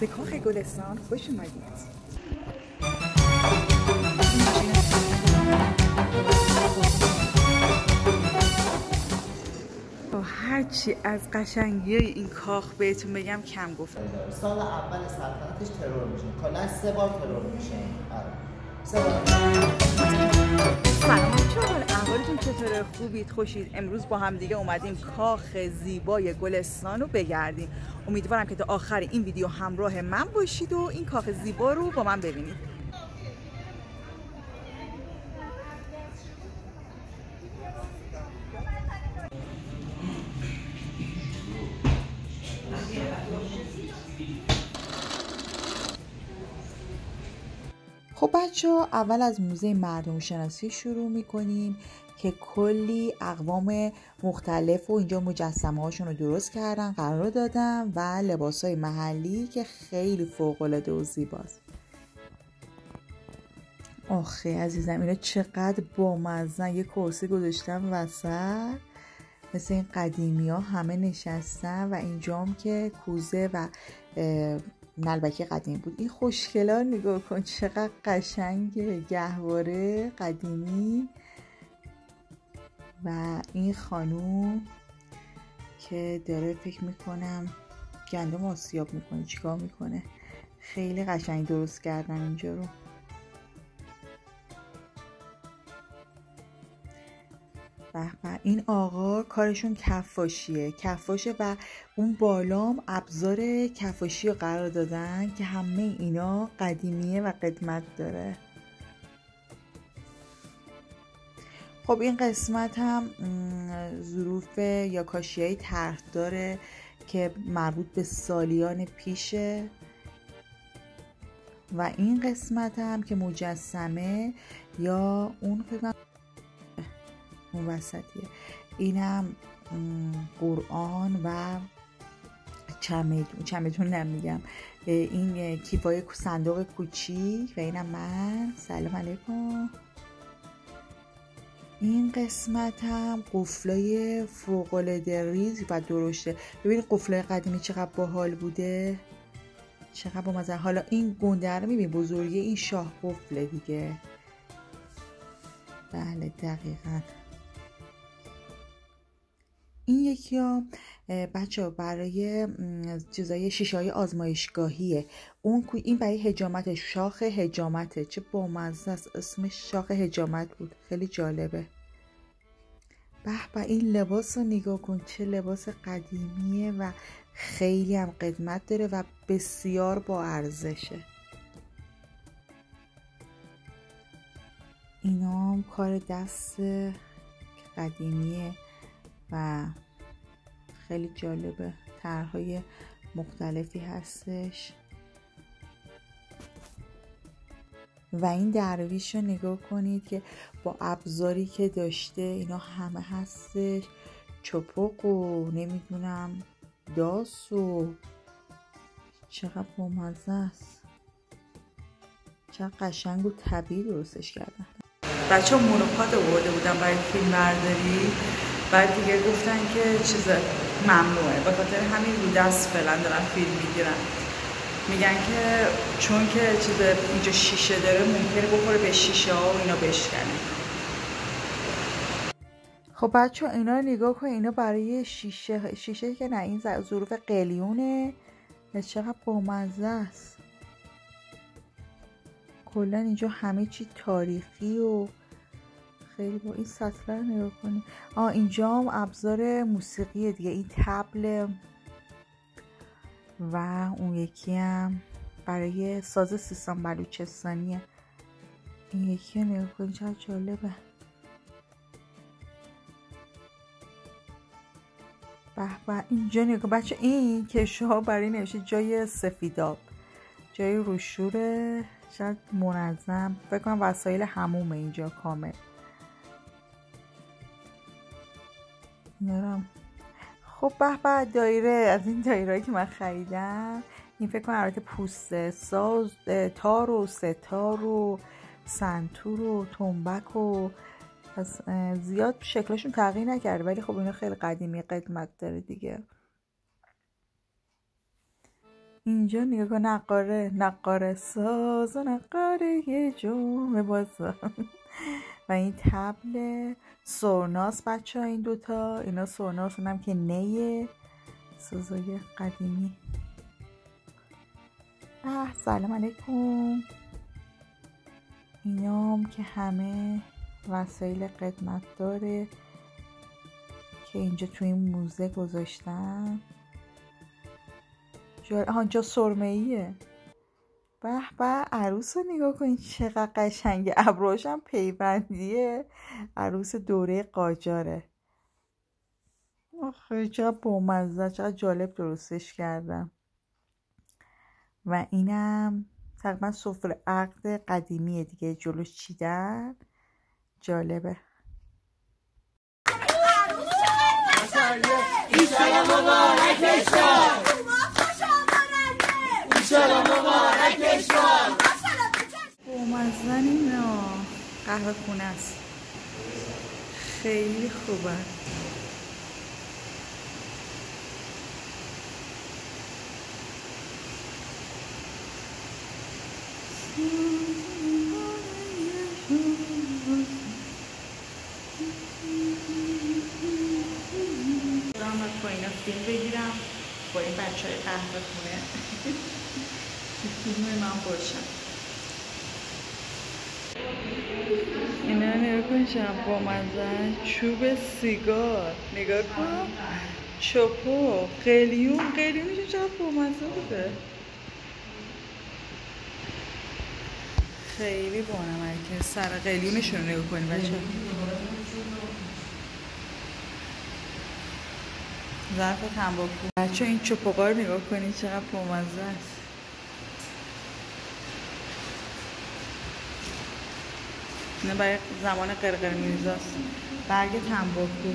به کاخ گلستان خوش اومدید. هرچی از قشنگی این کاخ بهتون بگم کم گفت. سال اول سلطنتش ترور میشه. کلا سه بار ترور میشه. آره. سلام چطوره؟ خوبید؟ خوشید؟ امروز با هم دیگه اومدیم کاخ زیبای گلستان رو بگردیم. امیدوارم که تا آخر این ویدیو همراه من باشید و این کاخ زیبا رو با من ببینید. بچه ها اول از موزه مردم شناسی شروع می‌کنیم که کلی اقوام مختلف و اینجا مجسمه هاشون رو درست کردن قرار دادن و لباس های محلی که خیلی فوق العاده و زیباست. آخه عزیزم اینا چقدر بامزن یه کرسی گذاشتم وسط. مثل این قدیمی ها همه نشستن و اینجام که کوزه و نلبکی قدیمی بود. این خوشگلا نگاه کن چقدر قشنگ گهواره قدیمی. و این خانوم که داره فکر می‌کنم گندم آسیاب می‌کنه. چیکار می‌کنه؟ خیلی قشنگ درست کردن اینجا رو. به این آقا کارشون کفاشیه. کفاشه و اون بالام ابزار کفاشی رو قرار دادن که همه اینا قدیمیه و قدمت داره. خب این قسمت هم ظروف یا کاشی های طرح داره که مربوط به سالیان پیشه. و این قسمت هم که مجسمه یا اون فکر اون وسطیه اینم قرآن و چمدون. چمدون نمیگم. این کیفای صندوق کوچیک و اینم من. سلام علیکم. این قسمت هم قفلای فوقالعاده ریز و درشته. ببینید قفلای قدیمی چقدر باحال بوده. چقدر با مزه. حالا این گنده رو می‌بینی بزرگی این شاه قفله دیگه. بله دقیقا. این یکی ها بچه برای چیزای شیشه های آزمایشگاهیه. اون این برای هجامت شاخ هجامته چه بامزه است. اسمش شاخ هجامت بود. خیلی جالبه. به به این لباس رو نگاه کن. چه لباس قدیمیه و خیلی هم قدمت داره و بسیار با ارزشه. اینا هم کار دست قدیمیه. و خیلی جالبه. طرحهای مختلفی هستش. و این درویش رو نگاه کنید که با ابزاری که داشته اینا همه هستش. چپق و نمی‌دونم داس و چقدر بامزه است. چقدر قشنگ و طبیعی درستش کردن. بچه مونوپاد آورده بودن برای فیلم برداری بعد دیگه گفتن که چیز ممنوعه. به خاطر همین رو دست فعلا دارن فیلم می‌گیرن. میگن که چون که چیز اینجا شیشه داره ممکنه بخوره به شیشه ها و اینا بشکنه. خب بچه اینا رو نگاه کن. اینا برای شیشه شیشه که نه این ظروف قلیونه. چقدر بامزه است. کلا اینجا همه چی تاریخی و خیلی با این سطر رو نگاه کنید آه اینجا هم ابزار موسیقی دیگه. این تبل و اون یکی هم برای ساز سیستان بلوچستانیه. این یکی رو نگاه کنید چقدر جالبه. به اینجا نگاه. بچه این کشه ها برای نوشته جای سفیداب جای روشوره شاید منظم. فکر کنم وسایل همومه اینجا کامل. میارم خب به به دایره از این دایره که من خریدم این فکر کنم البته پوست ساز تار و ستار و سنتور و تنبک و از زیاد شکلشون تغییر نکرده ولی خب اینا خیلی قدیمی قدمت داره دیگه. اینجا نگاه کن نقاره نقاره ساز و نقاره یه جمعه بازا و این تبل سورناس بچه ها این دوتا. اینا سورناس اونم که نیه. سازای قدیمی. اه سلام علیکم. اینام که همه وسایل قدمت داره که اینجا توی این موزه گذاشتن. جا آنجا سرمه ایه به به عروس رو نگاه کنید چقدر قشنگه ابروش هم پیوندیه. عروس دوره قاجاره. آخه چقدر بامزه چقدر جالب درستش کردم. و اینم تقریبا سفره عقد قدیمیه دیگه جلوش چیدن؟ جالبه. بامزن اینا قهوه خونه است. خیلی خوبه. فیلم بگیرم. با این بچه های قهوه خونه فیلم من باشم. اینا نگاه کن با منزن چوب سیگار. نگاه کن. چوپو قلیون. قلیونش چقدر بامزه بوده خیلی بانمکه. سر قلیونشون رو نگاه کنی بچه ظرف تنباکو. بچه این چپقا رو نگاه کنید چقدر بامزه است. اینا برای زمان قرقر میرزاست. برگ تنباکو.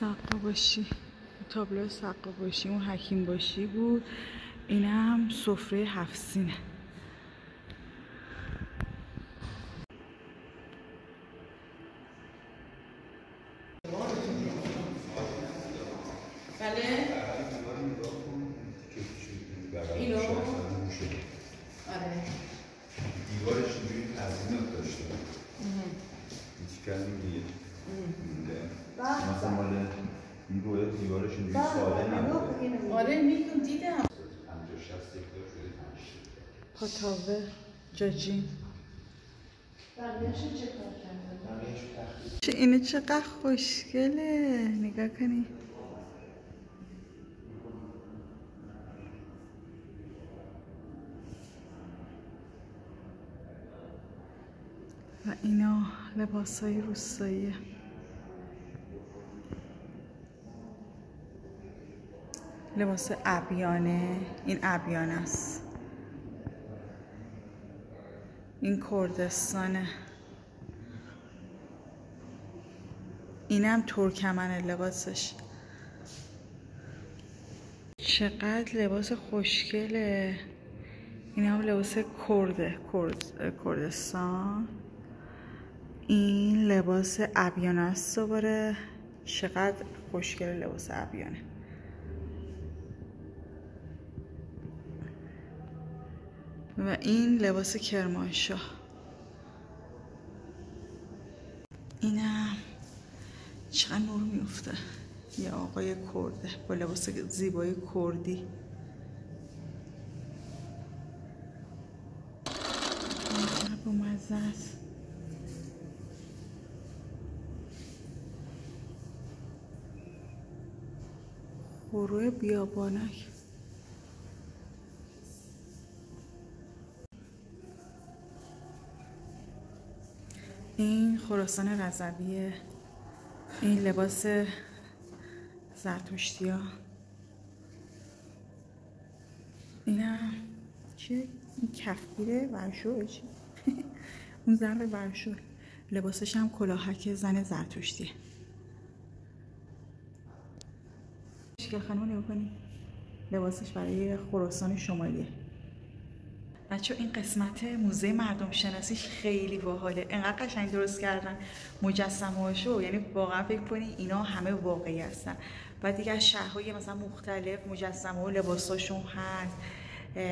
سقا باشی. تابلو سقا باشی. اون حکیم باشی بود. این هم سفره هفت سینه بله اینو آره دیوارش اینجوری تزیینات داشته هیچ کردیم دیگه مثلا مال این روی دیوارش اینجوری ساده نبوده آره میدون دیدم 50 60 هکتار شده تمشید پاتاوه جاجین چه اینه چقدر خوشگله. نگاه کنی. و اینا لباس های روستاییه لباس ابیانه. این ابیانه است. این کردستانه. اینم ترکمنه لباسش. چقدر لباس خوشگله. این هم لباس کرده کرد، کردستان. این لباس ابیانه است دوباره. چقدر خوشگل لباس ابیانه. و این لباس کرمانشاه. اینم چقدر نور میفته یه آقای کرده با لباس زیبای کردی. با مزه است. بیابانک. این خراسان رضویه این لباس زرتشتی ها. اینم چیه؟ این کفگیره ورشو چی؟ اون ضرب ورشو. لباسش هم کلاهک زن زرتشتیه مشکل خانم نگاه کنی. لباسش برای خراسان شمالیه. بچه این قسمت موزه مردم شناسیش خیلی باحاله. انقدر قشنگ درست کردن. مجسمه هاشو یعنی واقعا فکر کنی اینا همه واقعی هستن. و دیگه از شهرهای مثلا مختلف مجسمه و لباساشون هست.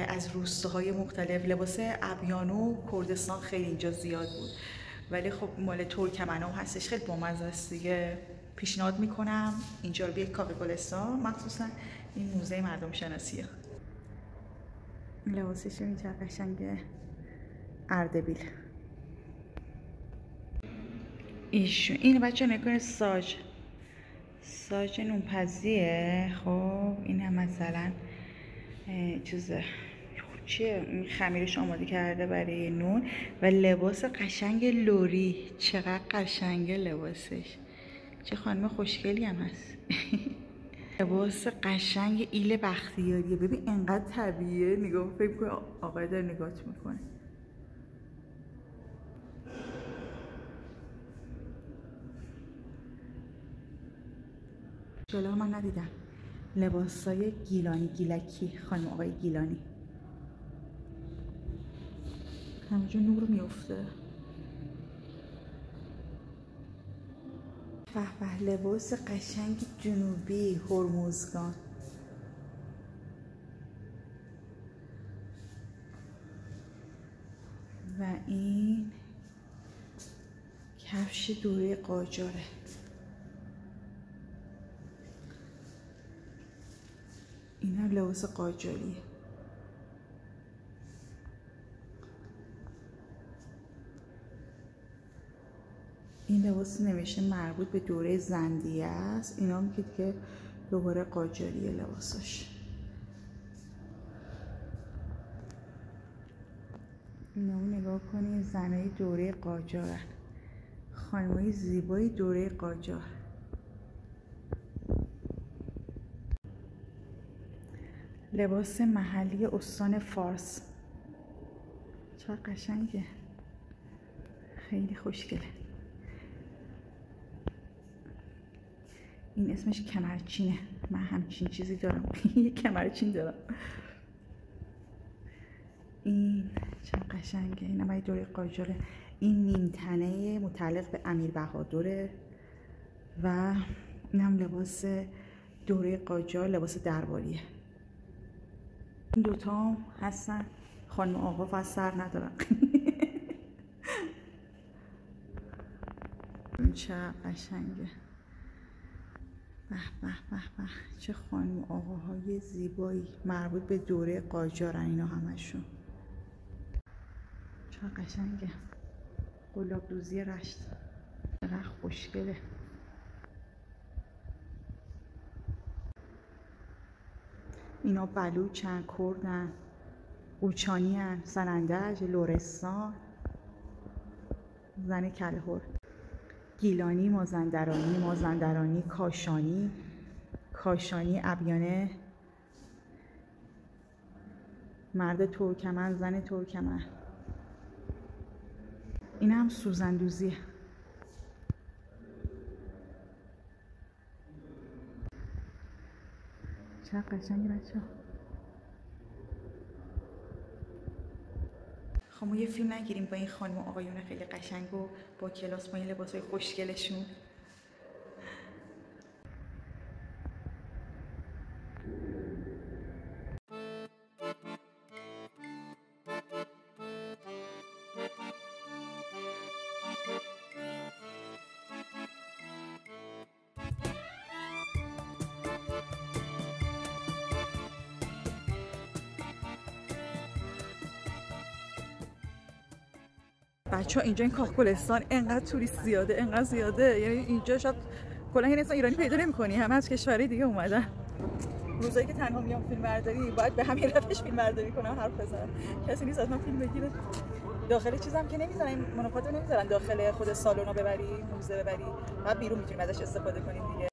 از روستاهای مختلف. لباس ابیانو کردستان خیلی اینجا زیاد بود. ولی خب مال ترکمن هم هستش. خیلی بامزه است دیگه. پیشنهاد می‌کنم اینجا رو بیاید کاخ گلستان. مخصوصا این موزه مردم شناسیه لباسش اینجا قشنگه. اردبیل. ایشون این بچه نکنه ساج. ساج نونپزیه خب این هم مثلا چیز چیه؟ خمیرش آماده کرده برای نون. و لباس قشنگ لوری. چقدر قشنگه لباسش. چه خانم خوشگلی هم هست. لباس قشنگ ایل بختیاریه. ببین انقدر طبیعیه. نگاه فکر کنه آقای داره نگاهت می‌کنه؟ جلو من ندیدم. لباسای گیلانی گیلکی. خانم آقای گیلانی. همینجا نور میفته به به لباس قشنگ جنوبی هرمزگان. و این کفش دوره قاجاره. این لباس قاجاریه. این لباس نوشته مربوط به دوره زندیه است. اینا میگید که دوباره قاجاریه لباسش اینا نگاه کنید زنای دوره قاجارن خانمای زیبای دوره قاجار. لباس محلی استان فارس. چه قشنگه. خیلی خوشگله. این اسمش کمرچینه. من همچین چیزی دارم. یه کمرچین دارم. این چه قشنگه. این هم دوره قاجاره. این نیمتنه متعلق به امیر بهادره و این هم لباس دوره قاجار لباس درباریه. این دوتا هستن. خانم آقا و سر ندارن. چه قشنگه. به به چه خانم آقاهای زیبایی مربوط به دوره قاجارن اینا همشون. چه قشنگه. گلاب دوزی رشت. چقدر خوشگله. اینا بلوچن کردن قوچانی هن سنندج لورستان. زن کلهور گیلانی مازندرانی مازندرانی کاشانی کاشانی ابیانه مرد ترکمن زن ترکمن. این هم سوزندوزیه چه قشنگی بچه خب ما یه فیلم نگیریم با این خانم و آقایون خیلی قشنگ و با کلاس با این لباس های خوشگلشون. بچه ها اینجا این کاخ گلستان انقدر توریست زیاده انقدر زیاده. یعنی اینجا شاید کلا این ایرانی پیدا نمی‌کنی. همه از کشورهای دیگه اومدن. روزایی که تنها میام فیلم برداری باید به همین روش فیلم برداری کنم حرف بزنم. کسی نیست از من فیلم بگیره. داخل چیزم که نمی‌ذارن این منافات رو نمی‌ذارن داخل خود سالن ببری موزه ببری بعد بیرون می‌تونیم ازش استفاده کنیم دیگه.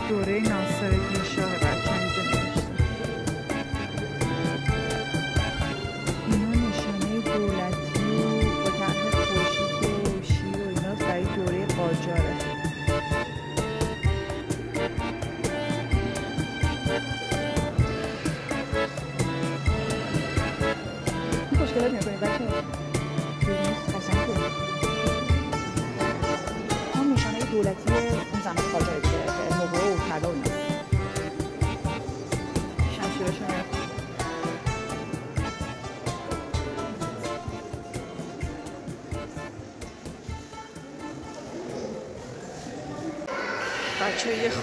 برای دوره ناصر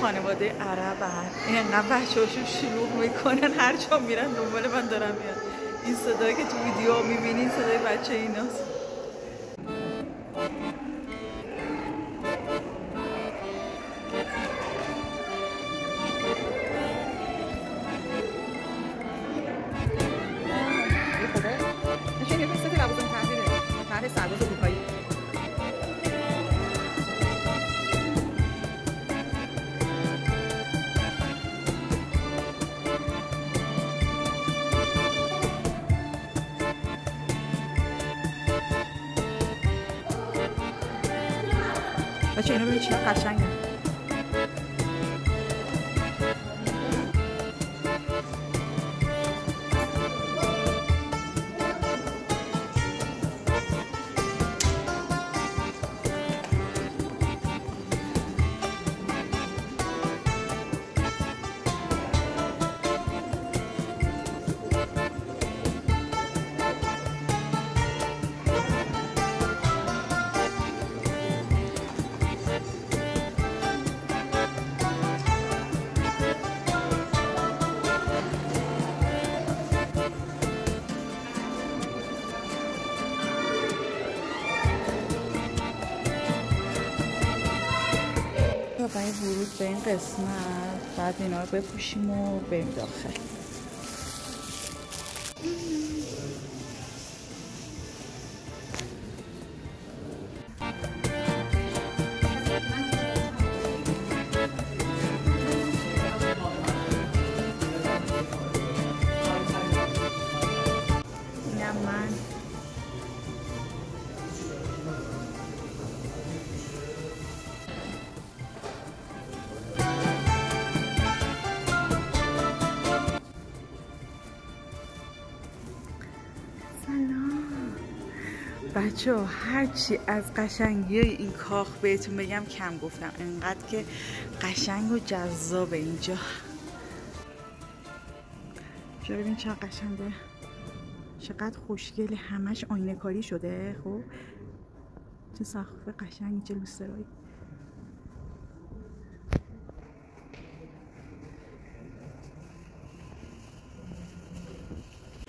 خانواده عرب هن. این انقدر بچه هاشون شلوغ می‌کنن هر جا میرن دنبال من دارم میان این صدایی که تو ویدیو می‌بینین صدای بچه ایناست ورود به این قسمت بعد اینا رو بپوشیم و بریم داخل. بچه هرچی از قشنگی این کاخ بهتون بگم کم گفتم. انقدر که قشنگ و جذاب اینجا. اینجا ببین چقدر قشنگه. چقدر خوشگل همش آینه کاری شده خب چه سقف قشنگی چه لوسترایی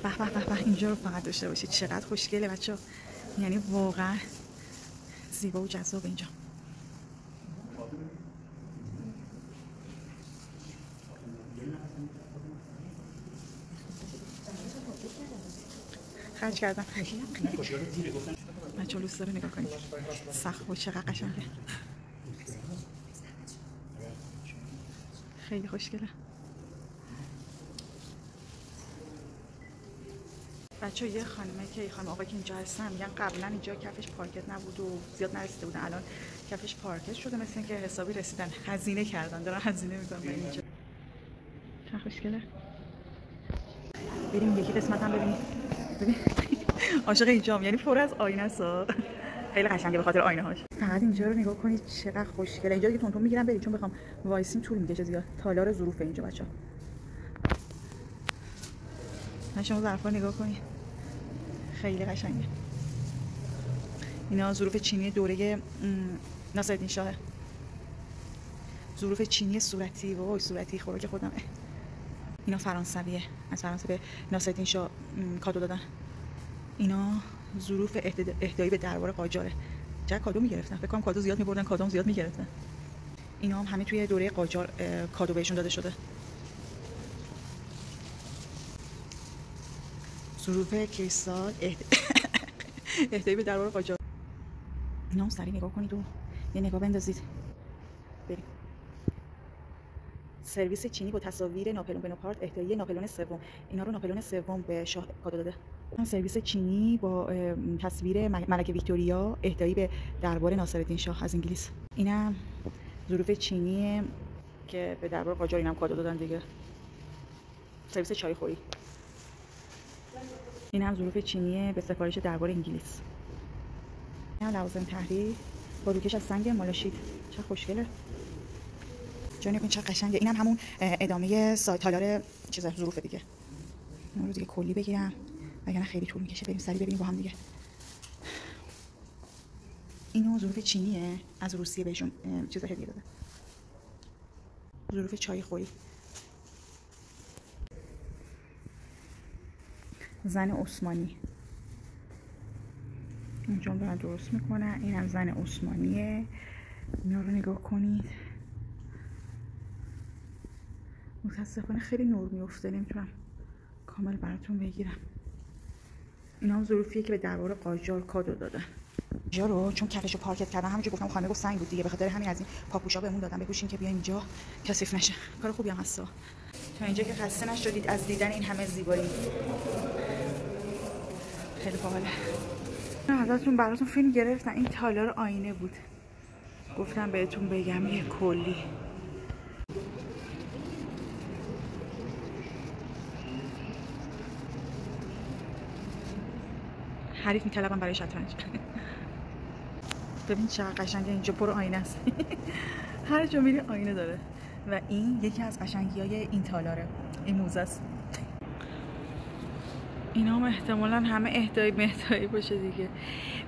به به به اینجا رو فقط داشته باشید. چقدر خوشگله بچه یعنی واقعا زیبا و جذاب اینجا. خرج کردم. بچه لوست رو نگاه کنید. سخت و چقدر قشنگه. خیلی خوشگله. بچه یه خانمه که یه خانم آقا که اینجا هستن میگن قبلا اینجا کفش پارکت نبود و زیاد نرسیده بودن. الان کفش پارکت شده مثل اینکه حسابی رسیدن. هزینه کردن دارن هزینه می‌کنن بریم اینجا. خوشگله. بریم یکی قسمت هم ببینیم. ببین. عاشق اینجام یعنی پر از آینه است. خیلی قشنگه به خاطر آینه هاش. فقط اینجا رو نگاه کنید چقدر خوشگله. اینجا دیگه تونتون می‌گیرم بریم چون بخوام وایسیم طول می‌کشه زیاد. تالار ظروف اینجا بچه ها شما ظرفا نگاه کنید خیلی قشنگه. اینا ظروف چینی دوره ناصرالدین شاه. ظروف چینی صورتی وای صورتی خوراک خودمه. اینا فرانسویه. از فرانسه به ناصرالدین شاه کادو دادن. اینا ظروف اهد- اهدایی به دربار قاجاره. چقدر کادو می‌گرفتن. فکر کنم کادو زیاد میبردن کادو زیاد می‌گرفتن. اینا هم همه توی دوره قاجار کادو بهشون داده شده. ظروف کریستال اهد... اهدایی به دربار قاجار. اینا هم سریع نگاه کنید و یه نگاه بندازید. بریم. سرویس چینی با تصاویر ناپلون بنوپارت اهدایی ناپلون سوم. اینا رو ناپلون سوم به شاه کادو داده. سرویس چینی با تصویر ملکه ویکتوریا اهدایی به دربار ناصرالدین شاه از انگلیس. اینم ظروف چینی که به دربار قاجار اینم کادو دادن دیگه. سرویس چای خوری. این هم ظروف چینی به سفارش دربار انگلیس. این هم لوازم تحریر. با روکش از سنگ مالاشید چه خوشگله. جانی این چه قشنگه. اینم هم همون ادامه سایت تالار چیز ظروف دیگه. اون رو دیگه کلی بگیرم. وگرنه خیلی طول می‌کشه. بریم سری ببینیم با هم دیگه. اینو ظروف چینیه. از روسیه بهشون چیز هدیه داده. ظروف چای خوری. زن عثمانی. اینجا دارن درست می‌کنن این هم زن عثمانیه. اینا رو نگاه کنید. متاسفانه خیلی نور میفته نمی‌تونم کامل براتون بگیرم. اینا هم ظروفیه که به دربار قاجار کادو دادن. اینجا رو چون کفش رو پارکت کردم همونجا گفتم خانه گفت سنگ بود دیگه. به خاطر همین از این پاپوشا بهمون دادم بپوشین که بیاین اینجا. کثیف نشه. کار خوبی هم هستا تا اینجا که خسته نشدید از دیدن این همه زیبایی. خیلی باحاله ازتون براتون فیلم گرفتم. این تالار آینه بود. گفتم بهتون بگم یه کلی. حریف میطلبم برای شطرنج. ببین چقدر قشنگه اینجا پر آینه است. هر جا میری آینه داره. و این یکی از قشنگی های این تالاره. این موزه است. اینا هم احتمالا همه اهدایی مهدایی باشه دیگه.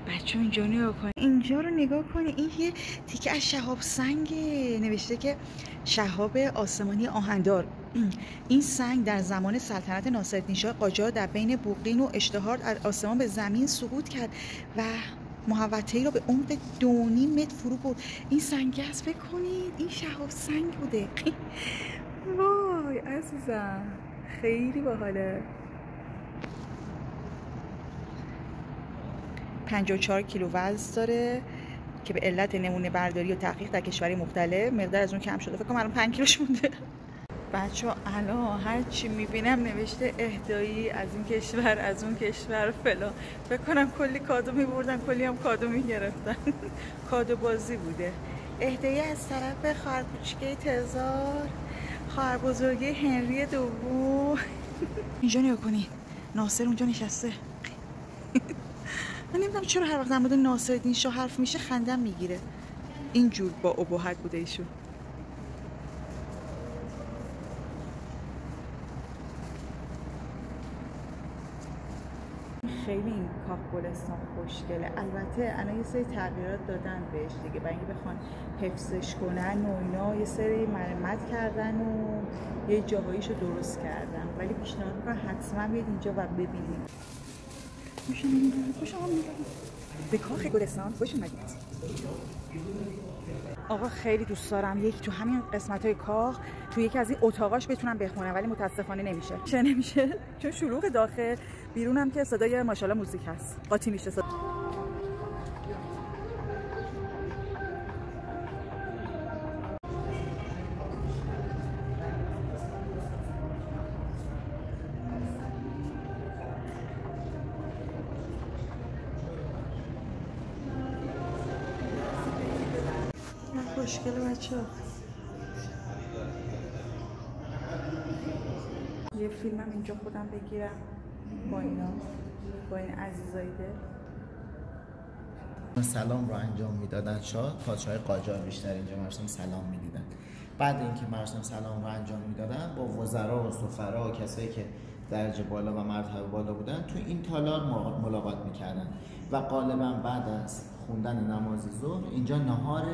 بچه اینجا نگاه کن اینجا رو نگاه کنی این یه تیکه از شهاب سنگه نوشته که شهاب آسمانی آهندار این سنگ در زمان سلطنت ناصرالدین شاه قاجار در بین بوقین و اشتهار از آسمان به زمین سقوط کرد و محوطه رو به عمق دونی متر فرو برد. این سنگ است فکر کنید. این شهاب سنگ بوده. وای عزیزم. خیلی باحاله. 54 کیلو وزن داره که به علت نمونه برداری و تحقیق در کشوری مختلف مقدار از اون کم شده. فکر کنم الان 5 کیلوش مونده. بچه الان هر چی می‌بینم نوشته اهدایی از این کشور از اون کشور فلان. فکر کنم کلی کادو میبردن کلی هم کادو می‌گرفتن. کادو بازی بوده. اهدایی از طرف خواهر کوچکه تزار خواهر بزرگی هنری دوم. اینجا نگاه کنید ناصر اونجا نشسته. من نمی‌دونم چرا هر وقت در مورد ناصرالدین شاه حرف میشه خندم می‌گیره. اینجور با ابهت بوده ایشون. خیلی این کاخ گلستان خوشگله. البته الان یه سری تغییرات دادن بهش دیگه. برای اینکه بخوان حفظش کنن و اینا یه سری مرمت کردن و یه جاهاییشو درست کردن. ولی پیشنهاد می‌کنم حتما بیاید اینجا و ببینید. خوشم به کاخ گلستان خوش اومدید. آقا خیلی دوست دارم یک تو همین قسمت های کاخ تو یکی از این اتاقاش بتونم بخونم ولی متاسفانه نمیشه. چه نمیشه؟ چون شلوغ داخل. بیرونم که صدای ماشاءالله موزیک هست. قاطی میشه صدا؟ خوشگل بچه یه فیلمم اینجا خودم بگیرم. با اینا با این عزیزایده سلام رو انجام می‌دادن شاه پادشاه قاجار بیشتر اینجا مراسم سلام می‌دیدن. بعد اینکه مراسم سلام رو انجام می‌دادن با وزرا و سفرا و کسایی که درجه بالا و مرتبه بالا بودن تو این تالار ملاقات می‌کردن. و غالبا بعد از خوندن نماز ظهر اینجا نهار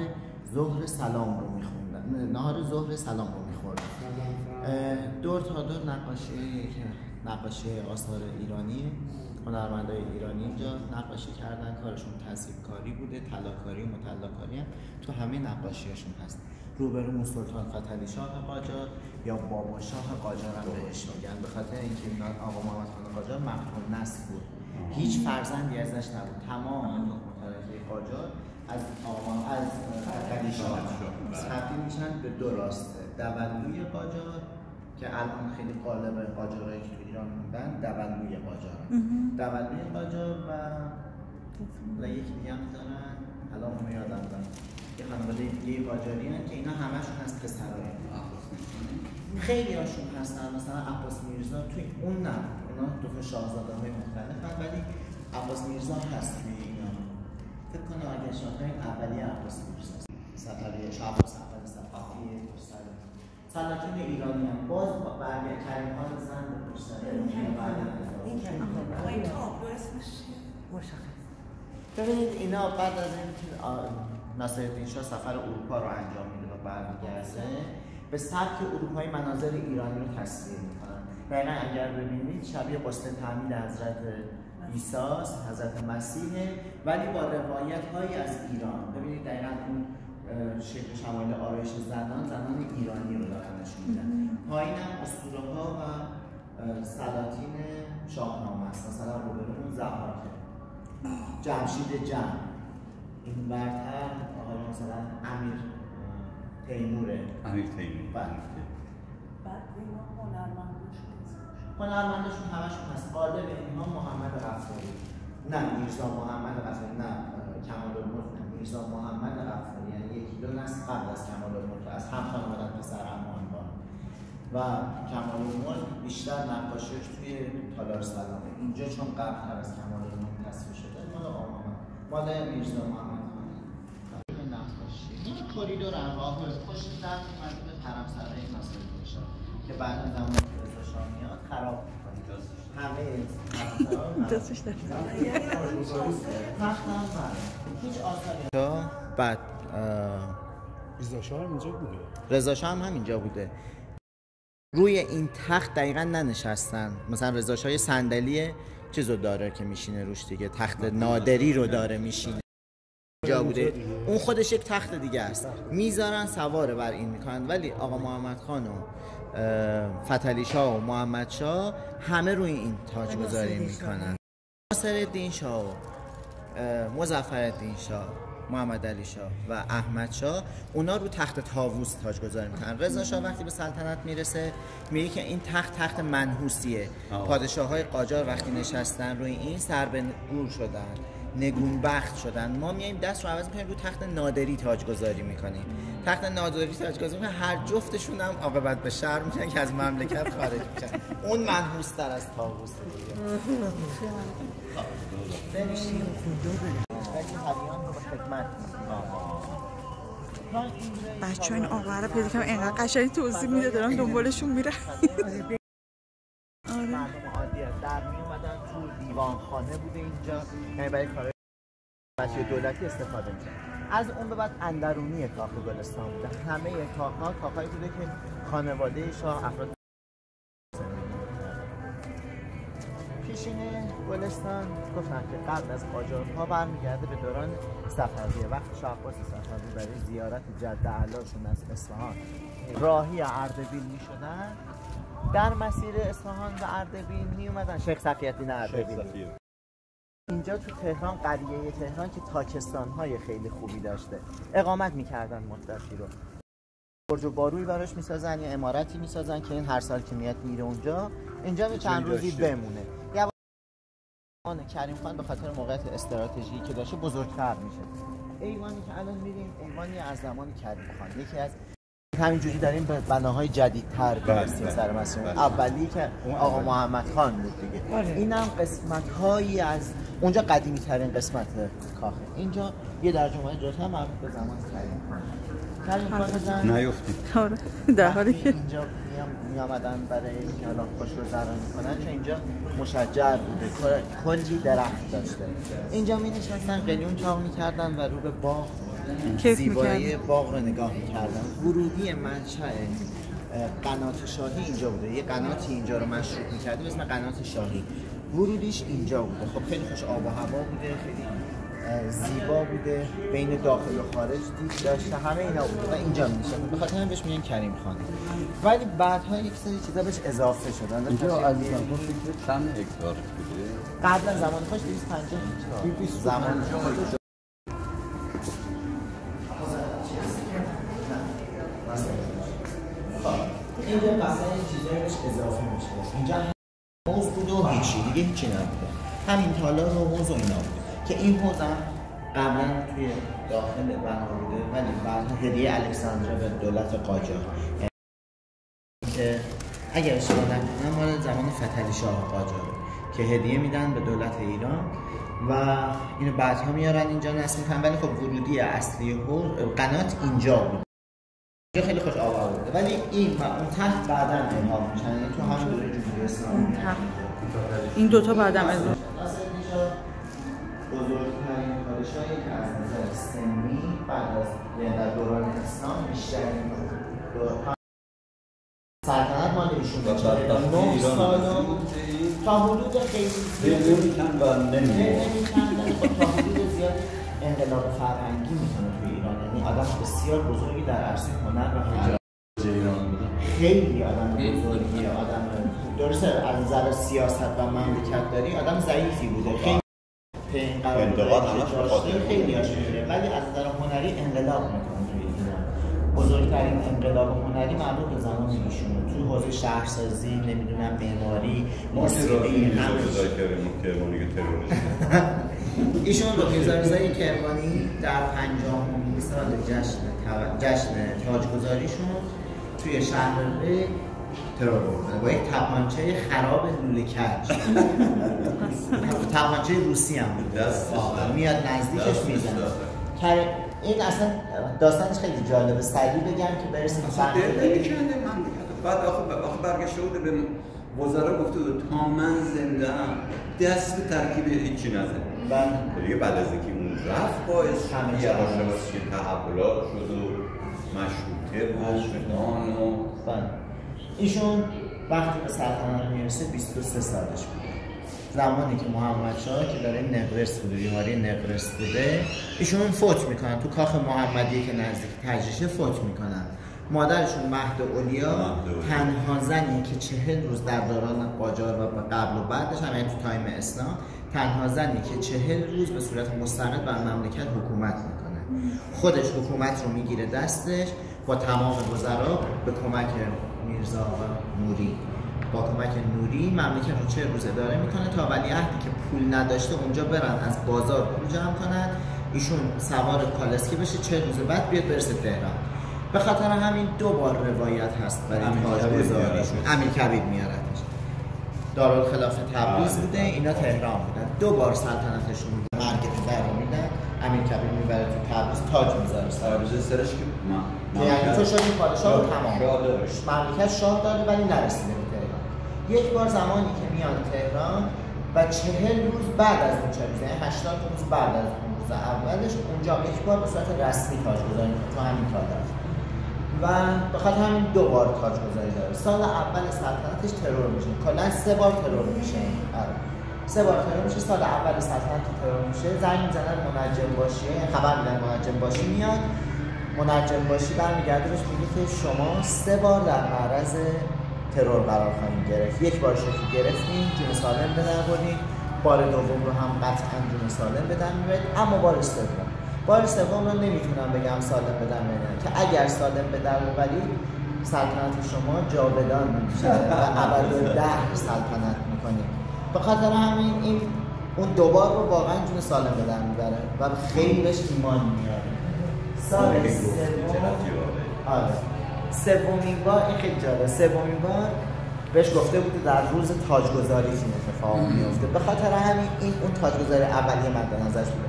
ظهر سلام رو میخوندن. نهار ظهر سلام رو میخوردن. دور تا دور نقاشی که نقاشی آثار ایرانی هنرمندای ایرانی اینجا نقاشی کردن کارشون تصویر کاری بوده طلاکاری و مطلعکاری هم تو همه نقاشیشون هست. روبرو سلطان فتحعلی شاه قاجار یا بابا شاه قاجار هم بهش میگن. به خاطر اینکه اینا آقا محمد خان قاجار مقتول نسل بود. هیچ فرزندی ازش نبود. تمام قاجار از آقا از فتحعلی شاه. تبدیل میشن به دو راسته. دولوی قاجار که الان خیلی قالب قاجارهایی که تو ایران موندن دولوی قاجار. دولوی قاجار و و یکی دیگه هم دارن. الان اونو یادم دارم یه خانواده دیگه قاجاری هن که اینا همشون از پسرای خیلی هاشون هستن. مثلا عباس میرزا توی اون نه اونا دو شاهزاده های مختلف هن ولی عباس میرزا هست توی اینا. فکر کنم اگر شاهزاده اولی عباس میرزا. سفری پشتر سلاطین ایرانی هم باز برگه کریم ها زن به پشتر این کریم ببینید اینا بعد از اینکه ناصرالدین شاه سفر اروپا رو انجام میده و برمیگرده به سبک اروپایی مناظر ایرانی رو تصویر می‌کنن. دقیقا اگر ببینید شبیه قسل تعمید حضرت ایساس حضرت مسیحه ولی با روایت هایی از ایران. ببینید دقیقا اون شکل شمایل آرایش زنان زنان ایرانی رو دارن نشون میدن. پایین هم اسطوره ها و سلاطین شاهنامه است. مثلا روبرون زحاکه جمشید جمع این برتر آقای مثلا امیر تیموره. امیر تیمور. بله. بعد اینا هنرمندشون هنرمندشون همشون هست. قالب اینها محمد غفاری. نه میرزا محمد غفاری. نه کمال نه میرزا محمد غفاری. دو نسل قبل از کمال الملک از هم خانوادن پسر امان و کمال الملک بیشتر نقاشیش توی تالار سلامه اینجا چون قبل تر از کمال الملک تصویر شده مال آقا مال میرزا محمد خان. نقاشی. این کوریدور راه خوش در اومده به حرم سرای ناصر شاه که بعد از زمان که رضا شاه میاد خراب می‌کنه. همه دستش در. هیچ آثاری بعد. رضا شاه هم اینجا بوده. رضا شاه هم همینجا بوده. روی این تخت دقیقا ننشستن. مثلا رضا شاه یه صندلی چیزو داره که میشینه روش دیگه. تخت نادری رو داره میشینه. جا بوده. اون خودش یک تخت دیگه است. می‌ذارن سواره بر این می‌کنن. ولی آقا محمد خان و فتلی شاه و محمد شاه همه روی این تاج گذاری می‌کنن. ناصر الدین شاه و مظفر الدین شاه. محمد علی شاه و احمد شاه اونا رو تخت تاووس تاج گذاری می‌کنن. رضا شاه وقتی به سلطنت می‌رسه میگه که این تخت تخت منحوسیه. پادشاه های قاجار وقتی نشستن روی این سر به گور شدن نگون بخت شدن. ما میایم دست رو عوض می‌کنیم رو تخت نادری تاج گذاری می‌کنیم. تخت نادری تاج گذاری می‌کنیم هر جفتشون هم عاقبت به شهر میشن که از مملکت خارج میشن. اون منحوس تر از تاووس دیگه. خدمت. بچه این آقا رو پیدا کنم اینقدر قشنگ توضیح میده. دارم دنبالشون میره مردم عادی هست در می اومدن تو دیوان خانه بوده اینجا. یعنی برای کار مسیح دولتی استفاده میشه از اون به بعد اندرونی کاخ گلستان بوده. همه کاخ ها کاخهایی بوده که خانواده شاه افراد پیشین گلستان. گفتن که قبل از قاجارها برمیگرده به دوران صفویه وقتی شاه عباس صفوی برای زیارت جد علاشون از اصفهان. راهی اردبیل می شدن در مسیر اصفهان و اردبیل می اومدن شیخ صفیالدین اردبیلی اینجا تو تهران قریه تهران که تاکستان های خیلی خوبی داشته. اقامت می‌کردن مدتی رو. برج و باروی براش می‌سازن یا امارتی می‌سازن که این هر سال که میاد میره اونجا. اینجا به چند روزی بمونه. یواشان کریم خان به خاطر موقعیت استراتژیکی که داشته بزرگتر میشه. ایوانی که الان میریم ایوانی از زمان کریم خان یکی از همینجوری داریم به بناهای جدیدتر برسیم سر مسئول اولی که آقا محمد خان بود دیگه. این هم قسمت هایی از اونجا قدیمی ترین قسمت کاخه. اینجا یه اومده جلوتر هم مربوط به زمان کریم کریم نیفتید آره. در حالی که اینجا میام می آمدن برای اینکه حالا خوش گذرانی کنن چون اینجا مشجر بوده. کل- کلی درخت داشته. اینجا می نشستن قلیون چاق می‌کردن و رو به باغ کیف زیبایی. باغ رو نگاه می‌کردن ورودی منشأ قنات شاهی اینجا بوده. یه قناتی اینجا رو مشروط می‌کرده به اسم قنات شاهی. ورودیش اینجا بوده. خب خیلی خوش آب و هوا بوده خیلی زیبا بوده. بین داخل و خارج دید داشته. همه اینا بوده و اینجا میشه. به خاطر همین بهش میگن کریم خانه ولی بعدها یک سری چیزا بهش اضافه شدن اینجا فکر چند هکتار بوده؟ قبل از زمان خودش 250 زمان اینجا مثلا این چیزایی بهش اضافه میشه. اینجا حوض بود و هیچی. دیگه هیچی نبوده. همین تالار و حوض و اینا بوده که این حوض هم قبلا توی داخل بنا بوده ولی بعد هدیه الکساندرا به دولت قاجار. یعنی که اگر اشتباه نکنم مال زمان فتحعلی شاه قاجاره که هدیه میدن به دولت ایران و اینو بعدها میارن اینجا نصب می‌کنن. ولی خب ورودی اصلی قنات اینجا بود. اینجا خیلی خوش آب بوده ولی این و اون تحت بعدا انهار میشن. یعنی تو همون دوره جمهوری اسلامی. این دوتا ناصرالدین شاه بزرگترین پادشاهی که از نظر سنی بعد از یعنی در دوران اسلام بیشترین سلطنت مال ایشون بود. سال تا حدود خیلی زیادی نمی‌کن و. نمی‌کن، خب تا حدود زیاد انقلاب فرهنگی می‌کنه توی ایران. یعنی آدم بسیار بزرگی در عرصه هنر و فرهنگ خیلی آدم بزرگیه. آدم درسته از نظر سیاست و مملکت داری آدم ضعیفی بوده. خیلی انتقاد همش خیلی ولی از نظر هنری انقلاب می‌کنه. بزرگترین انقلاب هنری مربوط به زمان ایشونه. توی حوزه شهرسازی نمی‌دونم معماری موسیقی ایشون رضا رضای کرمانی در پنجاهمین سال جشن تو- جشن تاجگذاریشون توی شهر ترور بکنه با یک تپانچه خراب لوله کج. تپانچه روسی هم بود. میاد نزدیکش می‌زنه. که- این اصلا داستانش خیلی جالبه سریع بگم که برسیم به من. بعد آخه آخه برگشته بوده به وزرا گفته بود تا من زنده ام دست به ترکیب هیچی نزن و دیگه بعد از اینکه اون رفت باعث همه یواش. یواش که تحولات شد و مشروطه و فلان و بله. ایشون وقتی به سلطنت می‌رسه 23 سالش بوده زمانی که محمد شاه که داره نقرس بوده بیماری نقرس بوده ایشون فوت می‌کنن. تو کاخ محمدی که نزدیک تجریشه فوت می‌کنن. مادرشون مهد اولیا. تنها زنی که چهل روز در دوران قاجار و قبل و بعدش هم یعنی تو تایم اسلام تنها زنی که چهل روز به صورت مستقل بر مملکت حکومت می‌کنه. خودش حکومت رو می‌گیره دستش با تمام وزرا به کمک میرزا و نوری. با کمک نوری مملکت رو چه روز اداره می‌کنه تا ولیعهدی که پول نداشته اونجا برن از بازار پول جمع کنن. ایشون سوار کالسکه بشه چه روز بعد بیاد برسه تهران. به خاطر همین دو بار روایت هست برای امیر تاج کبیر گذاریشون میارتش. امیر کبیر میارتش. دارالخلافه تبریز بله. بوده اینا تهران بودن. دو بار سلطنتشون مرگ پدر رو میدن. امیر کبیر می‌بره تو تبریز تاج می‌ذاره. عرض سرش که یعنی تو شدی پادشاه تمام. مملکت شاه داره ولی نرسیده. یک بار زمانی که میان تهران و چهل روز بعد از اون چهل یعنی 80 روز بعد از اون روز اولش اونجا یک بار به صورت رسمی تاجگذاری می‌کنه. تو همین تالار و به خاطر همین دو بار تاجگذاری داره. سال اول سلطنتش ترور میشه. کلا سه بار ترور میشه. آره. سه بار ترور میشه سال اول سلطنت ترور میشه. زنگ می‌زنن منجم باشی یعنی خبر میدن منجم باشی میاد. منجم باشی برمیگرده بهش میگه که شما سه بار در معرض ترور قرار خواهیم گرفت. یک بار که گرفتیم جون سالم به در بردیم بار دوم رو هم قطعا جون سالم به در می‌برید. اما بار سوم. بار سوم رو نمی‌تونم بگم سالم به در که اگر سالم به در ببرید سلطنت شما جاودان میشه و ابدالدهر سلطنت می‌کنید به خاطر همین این اون دوبار رو واقعا جون سالم به در می‌بره و خیلی بهش ایمان میاره سال. سوم. آره. سومین بار این خیلی جالبه. سومین بار بهش گفته بود در روز تاجگذاری این اتفاق میفته به خاطر همین این اون تاجگذاری اولیه مد نظرش بوده.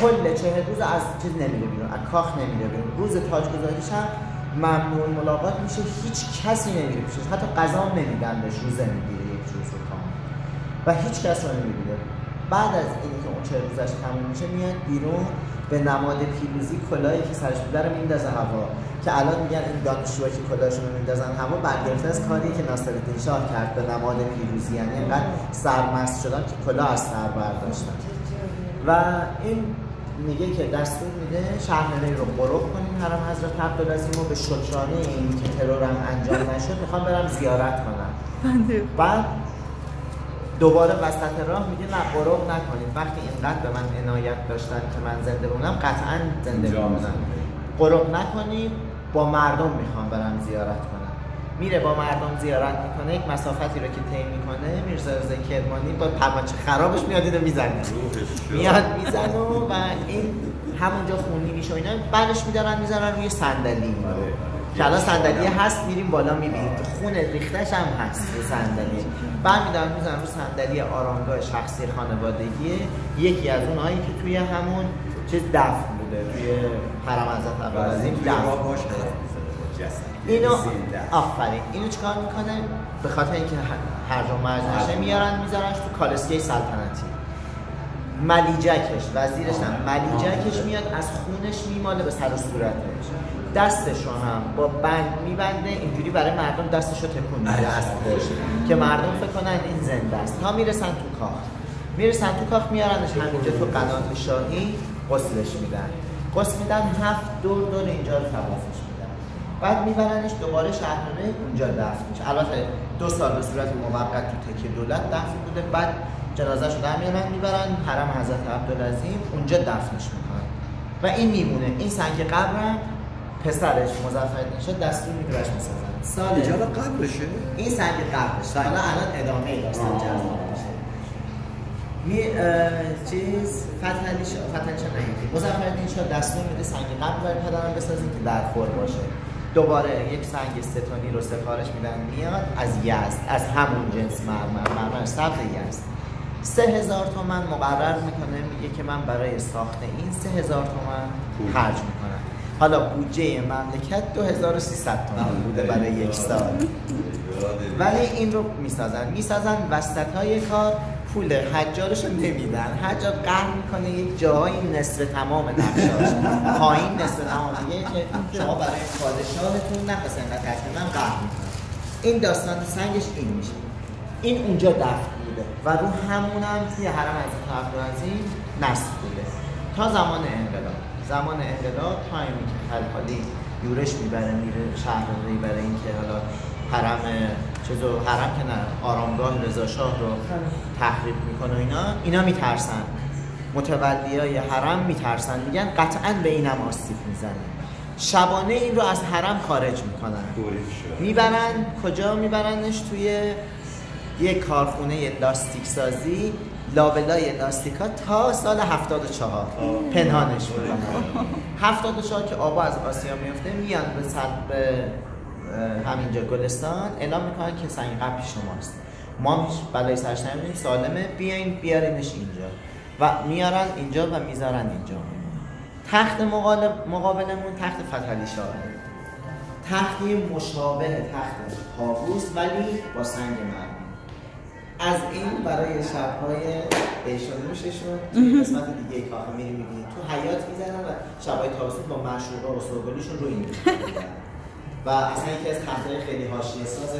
کل چهل روز از چیز نمیره بیرون از کاخ نمیره بیرون. روز تاجگذاریش هم ممنوع ملاقات میشه هیچ کسی نمیره پیشش. حتی غذا هم نمیدن بهش روزه می‌گیره یک روز رو و هیچ کس رو نمی‌بینه. بعد از اینی که اون چه روزش تموم میشه میاد بیرون به نماد پیروزی کلاهی که سرش بوده رو میندازه هوا. که الان میگن این دانشجوها که کلاهشون رو میندازن هوا برگرفته از کاری که ناصرالدین شاه کرد به نماد پیروزی. یعنی اینقدر سرمست شدن که کلاه از سر برداشتن. و این میگه که دستور میده شهرنامه رو قرب کنیم حرم حضرت عبدالعظیم رو به شکرانه این که ترورم انجام نشد. می‌خوام برم زیارت کنم. بعد دوباره وسط راه میگه نه قرب نکنید. وقتی اینقدر به من عنایت داشتن که من زنده بمونم قطعا زنده بمونم. قرب نکنید با مردم می‌خوام برم زیارت کنم. میره با مردم زیارت می‌کنه یک مسافتی رو که طی می‌کنه میرزا رضا کرمانی با پرماچه خرابش میاد اینو می‌زنه. میاد می‌زنه و این همونجا خونی میشه و اینا بعدش میدارن می‌ذارن روی صندلی. که الان صندلی هست میریم بالا می‌بینیم. خون ریختش هم هست روی صندلی. برمیدارن می‌زنن روی صندلی آرامگاه شخصی خانوادگی. یکی از اونهایی که توی همون چیز دفن بوده توی حرم حضرت عبدالعظیم دفن اینو آفرین. اینو چیکار می‌کنه؟ به خاطر اینکه هر جا مرز نشه میارن میذارنش تو کالسکه سلطنتی. ملیجکش وزیرش هم ملیجکش میاد از خونش میماله به سر و صورتش. دستش رو هم با بند میبنده اینجوری برای مردم دستش رو تکون میده. از که مردم فکر کنن این زنده است. تا می‌رسن تو کاخ. می‌رسن تو کاخ میارنش همینجا تو قنات شاهی غسلش میدن. غسل میدن هفت دور دور اینجا رو توافش میدن. بعد میبرنش دوباره شهرانه اونجا دفن میشه. البته دو سال به صورت موقت تو تکیه دولت دفن بوده. بعد جنازه شو در میارن می‌برن. حرم حضرت عبدالعظیم اونجا دفنش می‌کنن. و این میمونه. این سنگ قبرم پسرش مظفرالدین شاه دستور میده براش می‌سازن سال اینجا قبرشه این سنگ قبرش حالا الان ادامه داستان جذاب میشه. می چیز شاه فتحعلی شاه نهیدی مظفرالدین شاه دستور میده سنگ قبر برای پدرم بسازیم که در خور باشه. دوباره یک سنگ ستانی رو سفارش میدن میاد از یزد از همون جنس مرمر مرمر سبز یزد. سه هزار تومن مقرر می‌کنه میگه که من برای ساخت این سه هزار تومن خرج می‌کنم. حالا بودجه مملکت 2300 تومن بوده برای یک سال. ولی این رو می‌سازن. می‌سازن وسط های کار پول حجارش رو نمیدن. حجار قهر می‌کنه یک جایی نصف تمام نقشاش پایین نصف تمام. میگه که شما برای پادشاهتون نخواست اینقدر تکلیف من قهر می‌کنم این داستان سنگش این میشه. این اونجا دفن بوده و رو همونم توی حرم حضرت عبدالعظیم نصب بوده. تا زمان انقلاب. زمان انقلاب تایمی که خلخالی یورش می‌بره میره شهر رو برای اینکه حالا حرم چیزو حرم که نه آرامگاه رضا شاه رو تخریب می‌کنه اینا اینا میترسن. متولی های حرم میترسن. میگن قطعا به اینم آسیب می‌زنه شبانه این رو از حرم خارج می‌کنن. می‌برن کجا میبرنش؟ توی یه کارخونه لاستیک سازی لابلای لاستیکا تا سال 74 پنهانش می‌کنن 74 که آبا از آسیا میفته میان به به همینجا گلستان اعلام می‌کنن که سنگ قبل شماست. ما بلای سرش نمی‌دونیم سالمه بیاین بیارینش اینجا. و میارن اینجا و می‌ذارن اینجا. تخت مقابلمون تخت فتحعلی شاه. تختی مشابه تخت طاووس ولی با سنگ مرمر از این برای شبهای ایشون روششون توی قسمت دیگه کافه میری می‌بینی تو حیات می‌زنن و شبهای تابستون با مشروبا و سرگلیشون رو این و اصلا یکی از تختهای خیلی حاشیه ساز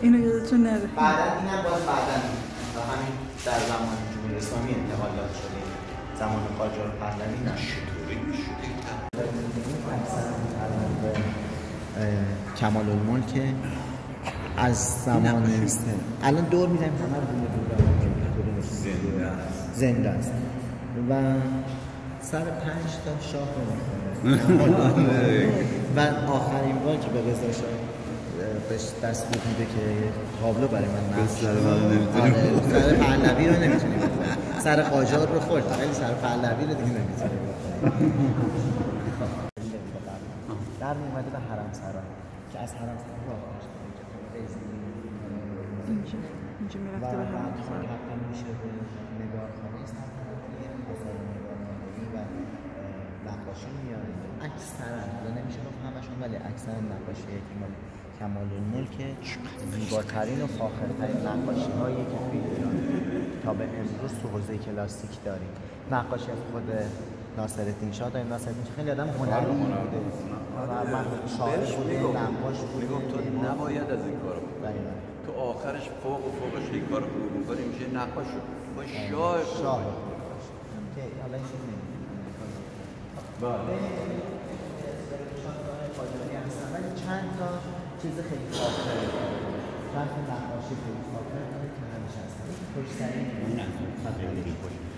اینو یادتون نره. بعدا اینم باز بعدا و همین در زمان جمهوری اسلامی انتقال داده شده. زمان قاجار پهلوی کمال الملک از زمان الان دور می‌زنیم. همه رو زنده است. و سر پنج تا شاه رو و آخرین بار که به رضا شاه بهش دستور میده که تابلو برای من نقش آره، سر پهلوی رو نمی‌تونی بخوری سر قاجار رو خورد. ولی سر پهلوی رو دیگه نمی‌تونی بخوری در میومده به حرم سرا که از حرم سرا اینجا. اینجا می‌رفته به هم میشه به نگارخانه سلطنتی آثار نگارخانه‌ای و نقاشی میاره اکثرا حالا نمیشه گفت همشون ولی اکثرا نقاشی کمال کمال الملک زیباترین و فاخرترین نقاشی هایی که توی ایران تا به امروز تو حوزه کلاسیک داریم. نقاشی از خود ناصرالدین شاه داریم. ناصرالدین شاه خیلی آدم هنری بوده. و من شاعر بوده نقاش بوده تو نباید از این کار بکنی. تو آخرش فوق و فوقش یک کار خوب می‌کنی میشه نقاش با شاه شاه که حالا این چیز ولی چند تا چیز خیلی فاخره برف خیلی خاطر که همیشه هست پشت سرین نه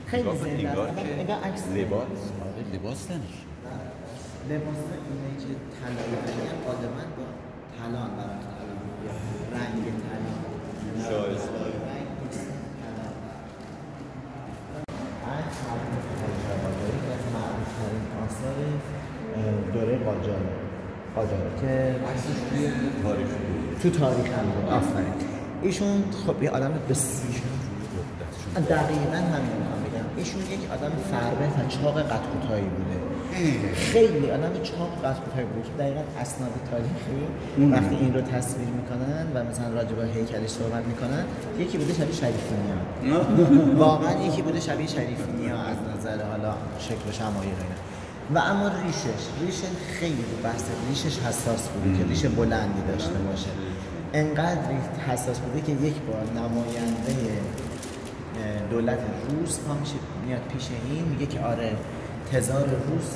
خیلی زنده نگاه عکس لباس آره لباس نمیشه لباس اینه که طلایی هم غالبا با طلان برات رنگ طلا دوره قاجاره قاجاره که تاریخ. تو تاریخ هم بود. آفرین. ایشون خب یه آدم بسیار دقیقا همین می‌خوام بگم. ایشون یک آدم فربه و چاق قد کوتاهی بوده خیلی آدم چاق قد کوتاهی بوده که دقیقا اسناد تاریخی وقتی این رو تصویر می‌کنن و مثلا راجع به هیکلش صحبت می‌کنن یکی بوده شبیه شریفی نیا واقعا یکی بوده شبیه شریفی نیا از نظر حالا شکل و شمایل و اما ریشش ریش خیلی رو بحث ریشش حساس بوده که ریش بلندی داشته باشه. انقدر حساس بوده که یک بار نماینده دولت روس پا میشه میاد پیش این میگه که آره تزار روس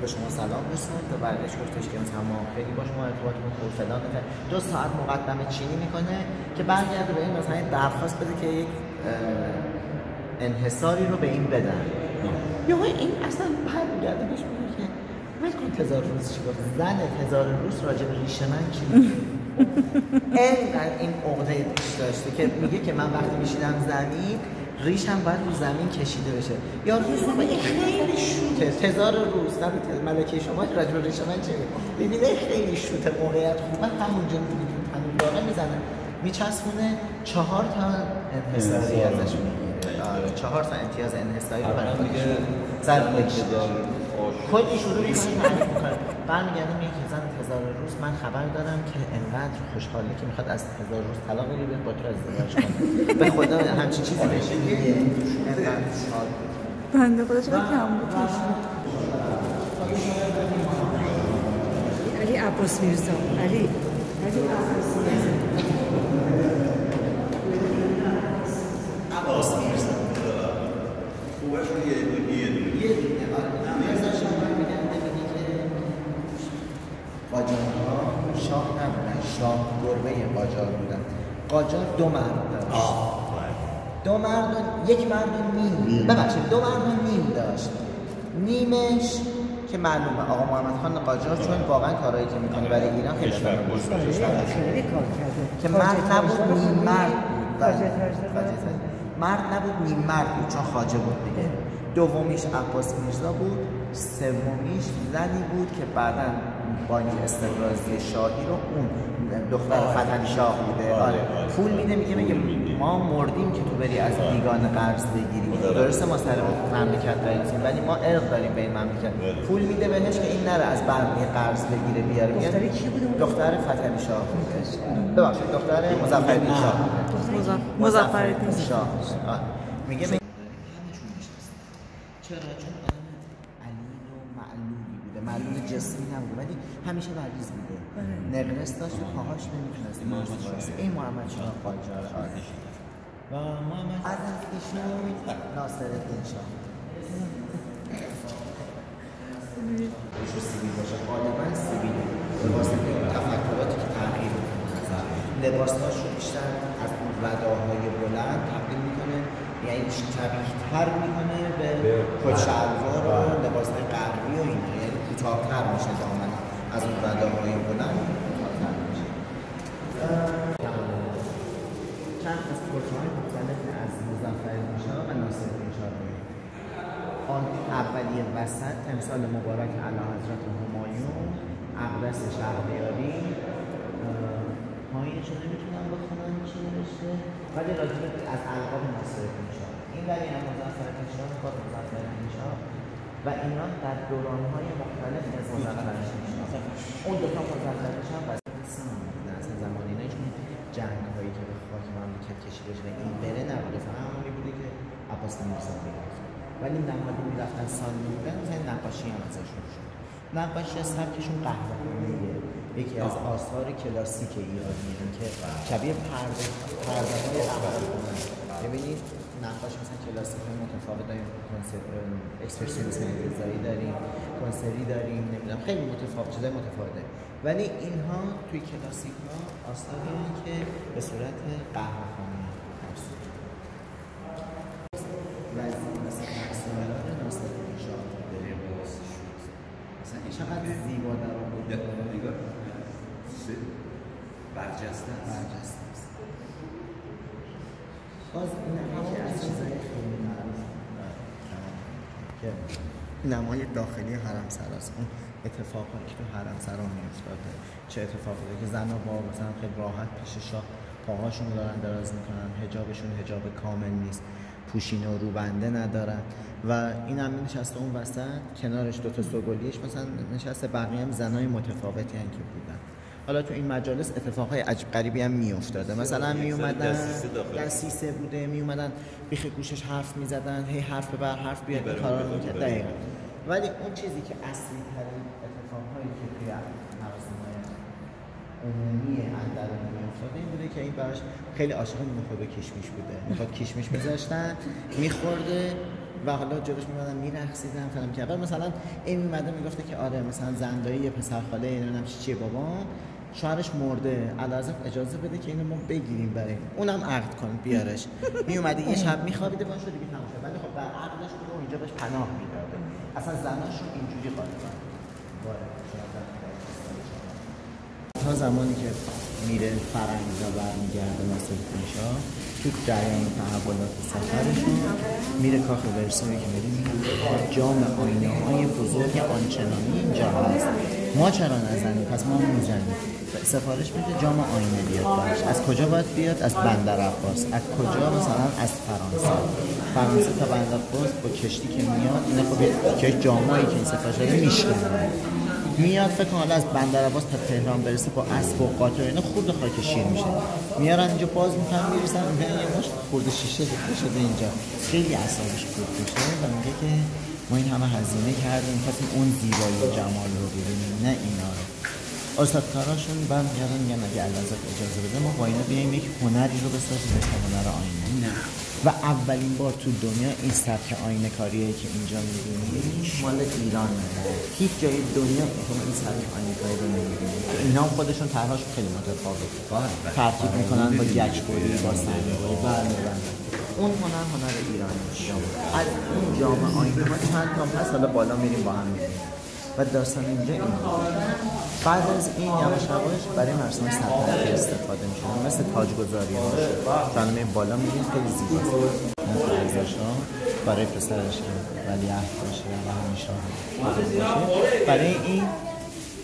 به شما سلام رسوند و برگشت گفتش که مثلا ما خیلی با شما ارتباطمون خوب فلان. دو ساعت مقدمه چینی می‌کنه که برگرده به این مثلا درخواست بده که یک انحصاری رو به این بدن. یا این اصلا برمیگرده بهش میگه که ول کن تزار روس چی گفت. زن تزار روس راجع به من چی میگه اینقدر این عقده داشته که میگه که من وقتی میشیدم زمین ریشم باید رو زمین کشیده بشه. یا روز رو این خیلی شوته. تزار روز. نه ملکه شما راجع به ریش من میگه؟ ببینه خیلی شوته موقعیت خوبه همونجا میگه همین واقع می‌زنه. میچسبونه چهار تا انحصاری ازش آره چهار تا امتیاز انحصاری رو برای خودش کلی شروع می‌کنه برمیگرده میگه که زن هزار روز من خبر دارم که انقدر خوشحاله که می‌خواد از هزار روز طلاق بگیره با تو ازدواج کنه. به خدا همچین چیزی بشه. شاد بود. بنده خدا چقدر کم بود. علی عباس میرزا. علی. علی عباس میرزا خوبش رو یه دونه یه دونه یه دونه آره میرزا شاه میگن ببینی که قاجارها شاه نبودن شاه گربه قاجار بودن. قاجار دو مرد داشت. دو مرد و- یک مرد و نیم. ببخشید دو مرد و نیم داشت. نیمش که معلومه آقا محمد خان قاجار چون واقعا کارهایی که می‌کنه برای ایران خیلی کشور کرده. که مرد نبود نیم. مرد بود. بله. مرد نبود نیم مرد بود چون خاجه بود دیگه. دومیش عباس میرزا بود سومیش زنی بود که بعدا بانک استقرازی شاهی رو اون دختر فتحعلی شاه بوده آره پول میده میگه میگه ما مردیم که تو بری از بیگانه قرض بگیری. درسته ما سر مملکت رئیسیم ولی ما ارق داریم به این مملکت. پول میده بهش که این نره از بقیه قرض بگیره بیاره. میگه دختری کی بود اون؟ دختر فتحعلی شاه بودش ببخشید دختر مظفرالدین شاه مظفرالدین شاه. میگه. چرا؟ چون آدم علیل و معلولی بوده معلول جسمی نبوده ولی همیشه مریض بوده. نقرس داشت و پاهاش نمی‌تونست درست. این محمد شاه. قاجار و محمد از ایشون ناصر الدین شاه. ایشون سیبیل باشه. غالبا سیبیل. به واسطه تفکراتی که تغییر لباساش رو بیشتر از اون رداهای بلند تبدیل می‌کنه. یعنی شبیه تر می‌کنه به کت شلوار و لباسهای غربی و اینا یعنی کوتاهتر میشه دامن از اون رداهای بلند کوتاهتر میشه. چند از کتهای مختلف از مظفر شاه و ناصر داریم. آن اولی وسط تمثال مبارک علی حضرت همایون اقدس شهریاری. پایینش رو نمی‌تونم بخونم چی نوشته؟ ولی راجب از القاب ناصر شاه این ولی هم مظفر شاه خود مظفر شاه و اینا در دورانهای مختلف از مظفر شاه اون دوتا مظفر شاه و اصلا زمان اینا چون جنگ هایی که به خاک مملکت کشیده شده این بره نبوده فقط همونی بوده که عباس میرزا می‌رفت ولی نمادی می‌رفتن سال میبودن مثلا نقاشی هم ازشون شد. نقاشی از سبکشون قهوه‌خانه‌ایه یکی از آثار کلاسیک ایرانی که شبیه پرده پرده های ببینید نقاش مثلا کلاسیک متفاوت داریم کنسر- اکسپرسیونیسم انتزاعی داریم کنسری داریم نمی‌دونم خیلی متفاوت چیزای متفاوته. ولی اینها توی کلاسیک ها آثاری که به صورت این چقدر زیبا در آورده. نگاه. سه برجسته است. برجسته است. باز این هم یکی از چیزهای خیلی معروف که نمای داخلی حرم سراست اون اتفاقاتی که تو حرم سرا میافتاده چه اتفاقاتی که زن با مثلا خیلی راحت پیش شاه پاهاشون دارن دراز می‌کنن هجابشون هجاب کامل نیست پوشینه و روبنده ندارن. و این هم نشسته اون وسط کنارش دوتا سوگلیش مثلا نشسته بقیه هم زنای متفاوتی هم که بودن. حالا تو این مجالس اتفاقای عجب غریبی هم میافتاده. مثلا می اومدن دستیسه بوده می اومدن بیخ گوشش حرف می‌زدن هی حرف به بر حرف بیاد کارا رو می‌کرد. دقیقاً. ولی اون چیزی که اصلی ترین اتفاقهایی که توی مراسم‌های عمومی اندرون میافتاده این بوده که این براش خیلی عاشق نخود و کشمیش بوده. می‌خواد کشمیش میذاشتن میخورده و حالا جلوش میمدن میرقصیدن فلان کرد بعد مثلا این میمده می‌گفته که آره مثلا زندایی یه پسر خاله نمی‌دونم چی چیه بابا شوهرش مرده. علازم اجازه بده که اینو ما بگیریم برای اونم عقد کن بیارش. میومده یه شب میخوابیده باشه دیگه تموم شد ولی خب بر عقدش بوده و اینجا بهش پناه می‌داده. اصلا زناشون اینجوری غالبا. تا زمانی که میره فرنگزا برمیگرده واسه پیشا تو جریان تحولات سفرشون میره کاخ ورسایی که میره جام آینه های بزرگ آنچنانی اینجا هست. ما چرا نزنیم؟ پس ما می‌زنیم. سفارش میده جام آینه بیاد براش. از کجا باید بیاد؟ از بندر عباس. از کجا؟ مثلا از فرانسه. فرانسه تا بندر عباس با کشتی که میاد اینا خب که جامایی که این سفارش داده میشکنن میاد فکر حالا از بندر عباس تا تهران برسه با اسب و قاطر اینا خورد خاک شیر میشه. میارن اینجا باز می‌کنن میریزن میگن یه مشت خورده شیشه شده اینجا. خیلی اعصابش خورد میشه و میگه که ما این همه هزینه کردیم خواستیم اون زیبایی و جمال رو ببینیم نه اینا رو. استاد کاراشون برمیگردن میگن اگه الازت اجازه بده ما با اینا بیایم یک هنری رو بسازیم به اسم هنر آینه. نه. و اولین بار تو دنیا این سبک آینه کاریه که اینجا می‌بینی مال ایران هیچ جای دنیا شما این سبک آینه کاری رو نمی‌بینی اینا هم خودشون طرحشون خیلی متفاوته ترکیب می‌کنن با گچبری با سنگبری بله اون هنر هنر ایرانی از اون جامعه آینه ما چند تا هست حالا بالا میریم با هم می‌بینیم و داستان اینجا این بعد از این یواش یواش برای مراسم سلطنتی استفاده میشه. مثل تاجگذاری باشه خانم بالا میگیم خیلی زیباست. ها برای پسرش که ولیعهد باشه. و همیشه برای این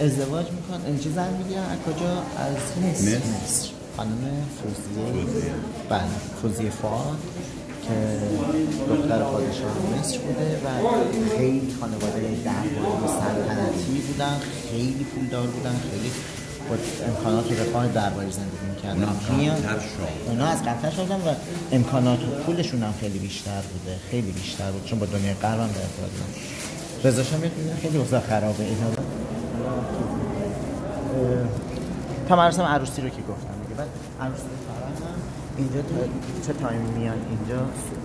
ازدواج میکن این چه زن می‌گیرن. از کجا؟ از مصر. مصر. خانم فوزیه. بله. فوزیه فاد که دختر پادشاه مصر بوده و خیلی خانواده درباری سلطنتی بودن خیلی پولدار بودن خیلی با امکانات و رفاه درباری زندگی می‌کردن. اونا شد. اونا از قطر شدن و امکانات و پولشون هم خیلی بیشتر بوده خیلی بیشتر بود چون با دنیای غرب هم در ارتباط بودن رضا شاه خیلی اوضاع خرابه. اینا مراسم عروسی رو که گفتم دیگه بعد عروسی اینجا تا چه تایمی میان اینجا؟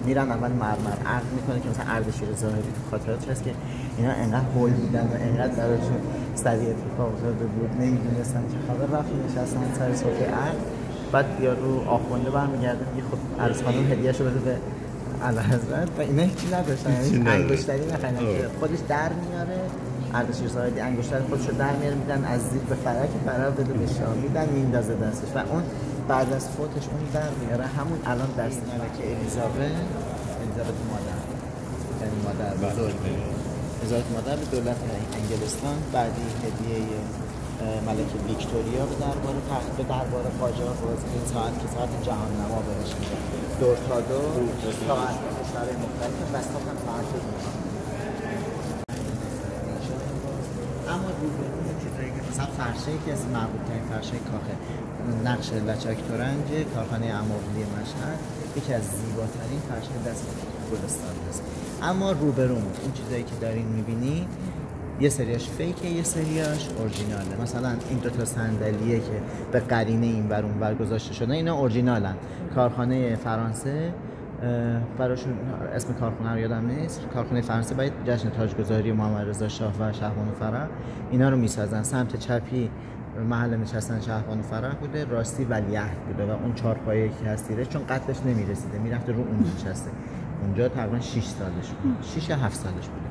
میرن اول مرمر. عقد می‌کنه که مثلا اردشیر ظاهری تو خاطراتش هست که اینا انقدر هول بودن و انقدر براشون سریع اتفاق افتاده بود. نمی‌دونستن چه خبر. رفت نشستن سر سفره عقد. بعد یارو آخونده برمیگرده. میگه خب عروس خانم هدیه‌شو بده به اعلیحضرت و اینا هیچی نداشتن. یعنی. انگشتری نخریدن که خودش در میاره. اردشیر زاهدی انگشتر خودش رو در میاره. میدن از زیر به فرک فرار بده به شاه. میدن میندازه دستش. و اون بعد از فوتش اون در میاره. همون الان دست ملکه الیزابت الیزابت مادر. یعنی مادر بزرگ. الیزابت مادر به دولت انگلستان بعدی هدیه ملکه ویکتوریا به دربار تخت به دربار قاجار باز این ساعت که ساعت جهان نما بهش میده دور تا دور ساعت کشورهای مختلف بسات هم ساعت میده اما روبروی چیزایی که مثلا فرشه که از مربوط ترین فرشه کاخه نقش لچک تورنج کارخانه اماولی مشهد یکی از زیباترین فرشه دست گلستان هست. اما روبرومون این چیزایی که دارین می‌بینی یه سریاش فیکه یه سریاش اورجیناله. مثلا این دو تا صندلیه که به قرینه این ور ور گذاشته شده اینا اورجینالن. کارخانه فرانسه براشون اسم کارخونه رو یادم نیست. کارخانه فرانسه باید جشن تاجگذاری محمد رضا شاه و شهبانو فرح. اینا رو می‌سازن. سمت چپی محل نشستن شهبانو فرح بوده. راستی ولیعهد بوده و اون چهار پایه که هست تیره چون قتلش نمی‌رسیده. می‌رفته رو اون نشسته. اونجا تقریبا 6 سالش بود. 6 یا 7 سالش بوده.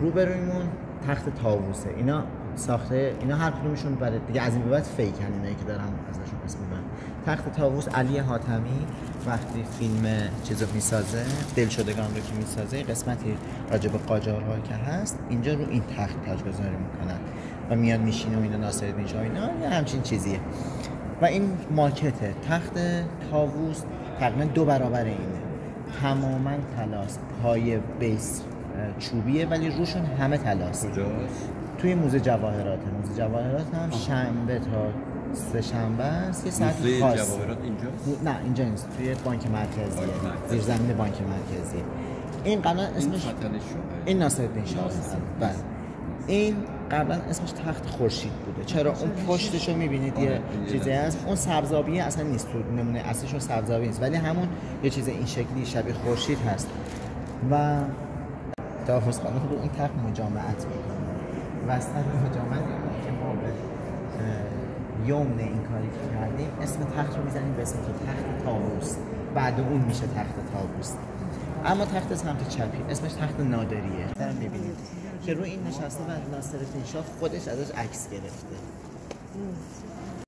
روبرویمون تخت تاووسه اینا ساخته اینا هر کدومشون برای دیگه از این به بعد فیک اینایی که دارم ازشون اسم می‌برم تخت تاووس علی حاتمی وقتی فیلم چیزو می‌سازه دلشدگان رو که می‌سازه قسمتی راجع به قاجارها که هست اینجا رو این تخت تاجگذاری می‌کنن و میاد میشینه و اینا شاه اینا یه همچین چیزیه. و این ماکته تخت تاووس تقریبا دو برابر اینه. تماما تلاست پای بیس چوبیه ولی روشون همه تلاست کجاست؟ توی موزه جواهرات. موزه جواهرات هم شنبه تا سه شنبه است. یه ساعت خاص. جواهرات اینجا؟ نه اینجا نیست. توی بانک مرکزی. زیر زمین بانک مرکزی. این قبلا اسمش این ناصرالدین شاه است. بله. این قبلا اسمش تخت خورشید بوده. چرا؟ اون پشتش رو می‌بینید یه چیزی هست. اون سبزابی اصلا نیست تو نمونه اصلیشون سبزابی نیست. ولی همون یه چیز این شکلی شبیه خورشید هست. و تحفظ خانم رو این تخت مجامعت می‌کنه. وسط مجامعت که ما یمن این کاری که کردیم اسم تخت رو می‌زنیم به اسم تخت تاووس بعد اون میشه تخت تاووس اما تخت سمت چپی اسمش تخت نادریه. دارم می‌بینید که رو این نشسته و ناصرالدین شاه خودش ازش عکس گرفته.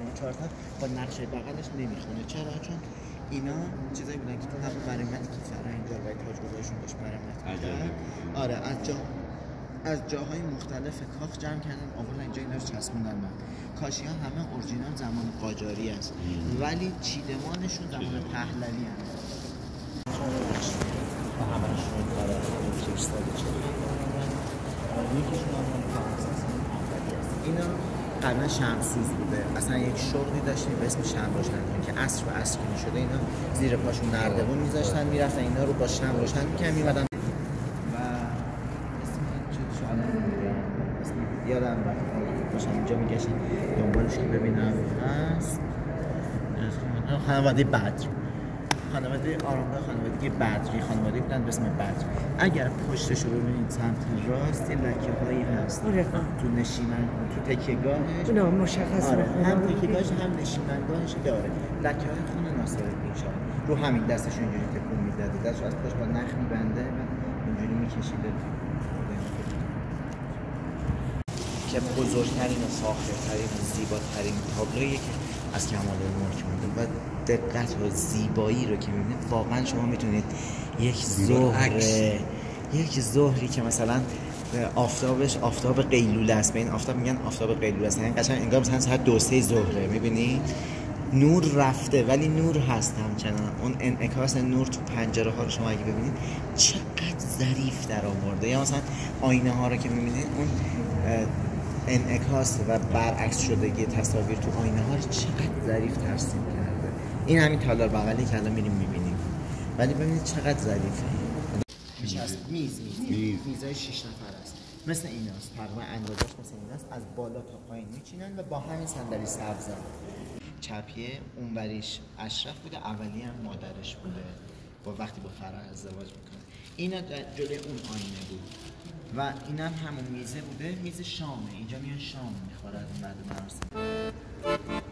این چهار تا با نقشه بغلش نمی‌خونه. چرا؟ چون اینا چیزایی بودن که تو همون مرمتی که فرهنگ و تاجگذارشون داشت مرمت می‌کرد. آره از جا از جاهای مختلف کاخ جمع کردن. آوردن اینجا اینا رو چسبوندن من. کاشی ها همه اورجینال زمان قاجاری است. ولی چیدمانشون زمان پهلوی هست و همشون کار 600 یکیشون هم مال فرانسه است، اون اولی است. اینا قبلا شمسوز بوده. اصلا یک شغلی داشتیم به اسم شم روشن که عصر و عصر می‌شده اینا زیر پاشون نردبون میذاشتن می‌رفتن اینا رو با شم روشن می‌کنن میمدن و اسم چیزشو الان نمی‌دونم. اسم یادم رفت میگشتم. دنبالش که ببینم. هست. خانواده بدر. خانواده آرامگاه خانواده بدری. خانواده بودن به اسم بدر. اگر پشتش رو ببینید سمت راست یه لکه هایی هست. آره. تو نشیمن تو تکیهگاهش. اونا مشخص آره. هم تکیهگاهش هم نشیمنگاهش داره لکه های خون ناصرالدین شاه. رو همین دستش اینجوری تکون می‌داده. دستش از پشت با نخ میبنده و اینجوری میکشیده. که بزرگترین و فاخرترین و زیباترین تابلویی که از کمال الملک مونده و دقت و زیبایی رو که می‌بینید واقعا شما می‌تونید یک. ظهر یک ظهری که مثلا آفتابش آفتاب قیلوله است. به این آفتاب میگن آفتاب قیلوله است. یعنی قشنگ انگار مثلا ساعت دو سه ظهره می‌بینی؟ نور رفته ولی نور هست همچنان. اون انعکاس نور تو پنجره ها رو شما اگه ببینید چقدر ظریف در آورده. یا مثلا آینه ها رو که می‌بینید اون انعکاس و برعکس شدگی تصاویر تو آینه ها رو چقدر ظریف ترسیم کرده. این همین تالار بغلی که الان میریم می‌بینیم. ولی ببینید چقدر ظریفه. میز میز میز. میزای شش نفر است. مثل ایناست. تقریبا اندازش مثل ایناست. از بالا تا پایین میچینن و با همین صندلی سبزن چپیه اونوریش اشرف بوده اولی هم مادرش بوده. با وقتی با فرح ازدواج می‌کنه. اینا در جلوی اون آینه بود. و این هم همون میزه بوده میز شامه. اینجا میان شام می‌خوره بعد اون مراسم.